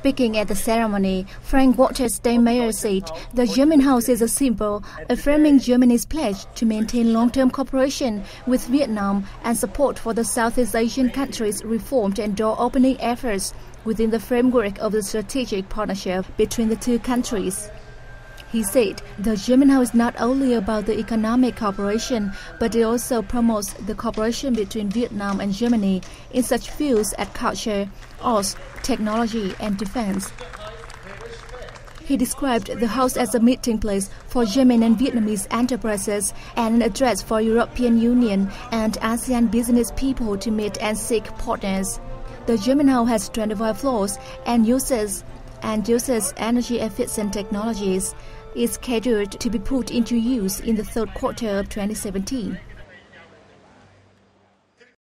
Speaking at the ceremony, Frank Walter Steinmeier said the German House is a symbol affirming Germany's pledge to maintain long-term cooperation with Vietnam and support for the Southeast Asian countries' reformed and door-opening efforts within the framework of the strategic partnership between the two countries. He said the German House is not only about the economic cooperation, but it also promotes the cooperation between Vietnam and Germany in such fields as culture, arts, technology, and defense. He described the house as a meeting place for German and Vietnamese enterprises and an address for European Union and ASEAN business people to meet and seek partners. The German house has 25 floors and uses and uses energy efficient technologies is scheduled to be put into use in the third quarter of 2017.